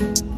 you.